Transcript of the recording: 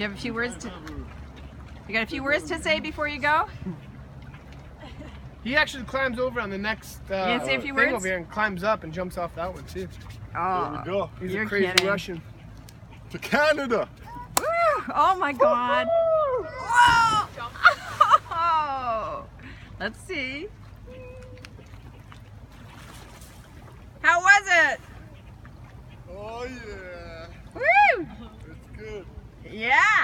you have a few words to? You got a few words to say before you go? He actually climbs over on the next uh, You say a few thing words? over here and climbs up and jumps off that one too. Oh, There we go. He's You're a crazy kidding. Russian. To Canada. Woo! oh my God! Let's see. How was it? Oh yeah. Yeah.